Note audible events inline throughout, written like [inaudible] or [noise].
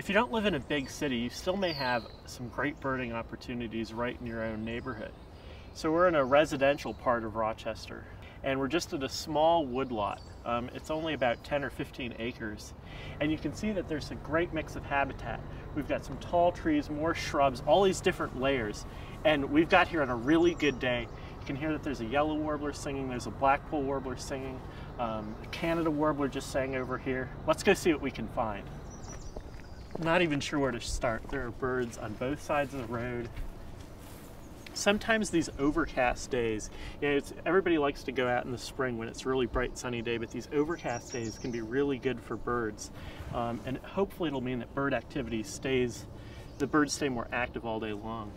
If you don't live in a big city, you still may have some great birding opportunities right in your own neighborhood. So we're in a residential part of Rochester, and we're just at a small woodlot. Um, it's only about 10 or 15 acres, and you can see that there's a great mix of habitat. We've got some tall trees, more shrubs, all these different layers, and we've got here on a really good day. You can hear that there's a yellow warbler singing, there's a blackpoll warbler singing, um, a Canada warbler just sang over here. Let's go see what we can find not even sure where to start. There are birds on both sides of the road. Sometimes these overcast days, you know, everybody likes to go out in the spring when it's a really bright sunny day, but these overcast days can be really good for birds. Um, and hopefully it'll mean that bird activity stays, the birds stay more active all day long.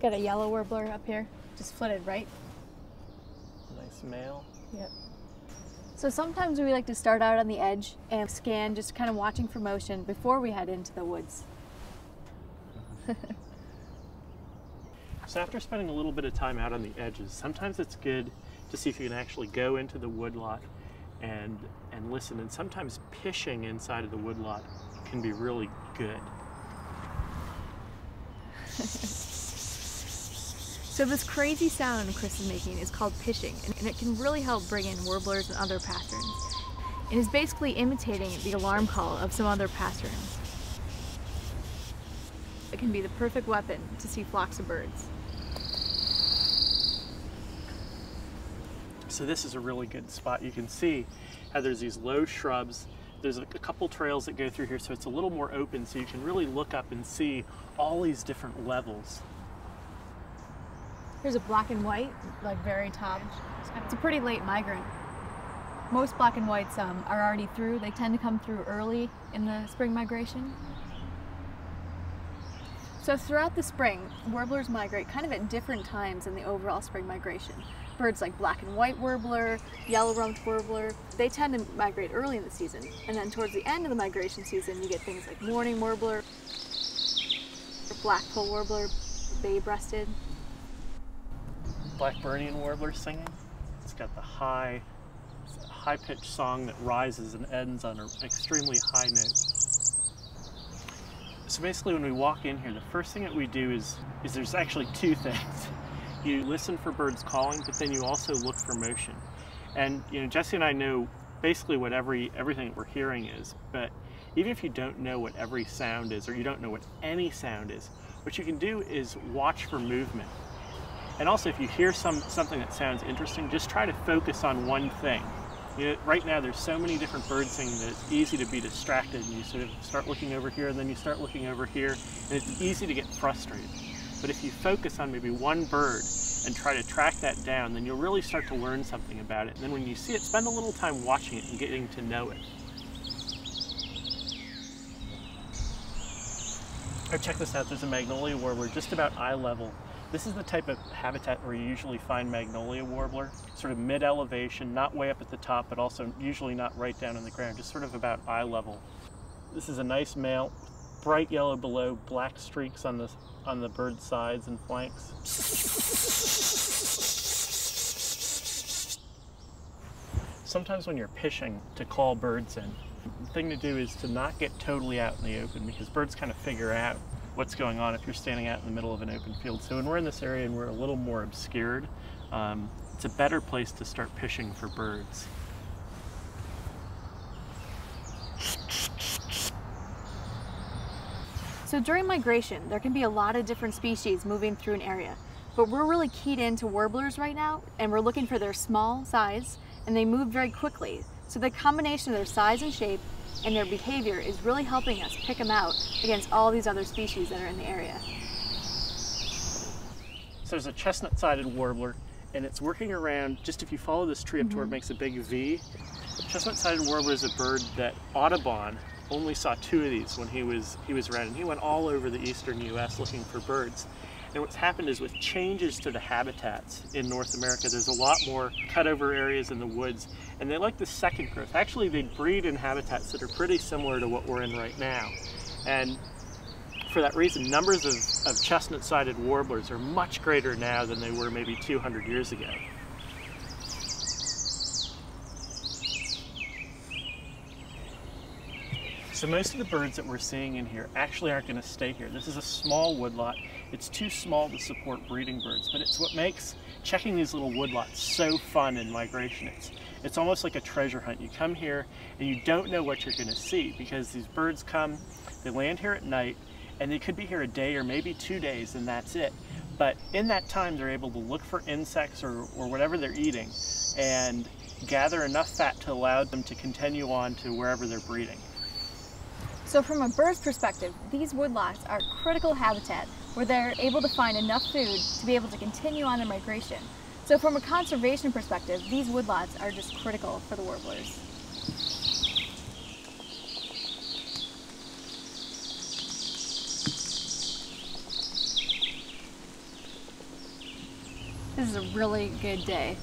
Got a yellow warbler up here, just flitted right. Nice male. Yep. So sometimes we like to start out on the edge and scan, just kind of watching for motion before we head into the woods. [laughs] so after spending a little bit of time out on the edges, sometimes it's good to see if you can actually go into the woodlot and and listen. And sometimes pishing inside of the woodlot can be really good. [laughs] So this crazy sound Chris is making is called pishing, and it can really help bring in warblers and other passerines. It is basically imitating the alarm call of some other passerines. It can be the perfect weapon to see flocks of birds. So this is a really good spot. You can see how there's these low shrubs. There's a couple trails that go through here, so it's a little more open, so you can really look up and see all these different levels Here's a black and white, like very top. It's a pretty late migrant. Most black and whites um, are already through. They tend to come through early in the spring migration. So throughout the spring, warblers migrate kind of at different times in the overall spring migration. Birds like black and white warbler, yellow-rumped warbler, they tend to migrate early in the season. And then towards the end of the migration season, you get things like mourning warbler, blackpoll warbler, bay-breasted, Blackburnian warbler singing. It's got the high, high-pitched song that rises and ends on an extremely high note. So basically when we walk in here, the first thing that we do is, is there's actually two [laughs] things. You listen for birds calling, but then you also look for motion. And you know, Jessie and I know basically what every everything that we're hearing is, but even if you don't know what every sound is, or you don't know what any sound is, what you can do is watch for movement. And also, if you hear some something that sounds interesting, just try to focus on one thing. You know, right now, there's so many different birds singing that it's easy to be distracted. And you sort of start looking over here, and then you start looking over here, and it's easy to get frustrated. But if you focus on maybe one bird and try to track that down, then you'll really start to learn something about it. And then when you see it, spend a little time watching it and getting to know it. Oh, check this out. There's a magnolia where we're just about eye level this is the type of habitat where you usually find magnolia warbler, sort of mid-elevation, not way up at the top, but also usually not right down in the ground, just sort of about eye level. This is a nice male, bright yellow below, black streaks on the, on the bird's sides and flanks. Sometimes when you're pishing to call birds in, the thing to do is to not get totally out in the open because birds kind of figure out what's going on if you're standing out in the middle of an open field. So when we're in this area and we're a little more obscured, um, it's a better place to start pishing for birds. So during migration, there can be a lot of different species moving through an area, but we're really keyed into warblers right now, and we're looking for their small size, and they move very quickly. So the combination of their size and shape and their behavior is really helping us pick them out against all these other species that are in the area. So there's a chestnut-sided warbler and it's working around, just if you follow this tree up to where it mm-hmm. makes a big V, The chestnut-sided warbler is a bird that Audubon only saw two of these when he was, he was around and he went all over the eastern US looking for birds. And what's happened is with changes to the habitats in North America, there's a lot more cutover areas in the woods, and they like the second growth. Actually, they breed in habitats that are pretty similar to what we're in right now. And for that reason, numbers of, of chestnut-sided warblers are much greater now than they were maybe 200 years ago. So most of the birds that we're seeing in here actually aren't going to stay here. This is a small woodlot. It's too small to support breeding birds, but it's what makes checking these little woodlots so fun in migration. It's, it's almost like a treasure hunt. You come here and you don't know what you're going to see because these birds come, they land here at night, and they could be here a day or maybe two days and that's it. But in that time, they're able to look for insects or, or whatever they're eating and gather enough fat to allow them to continue on to wherever they're breeding. So from a bird's perspective, these woodlots are critical habitat where they're able to find enough food to be able to continue on their migration. So from a conservation perspective, these woodlots are just critical for the warblers. This is a really good day.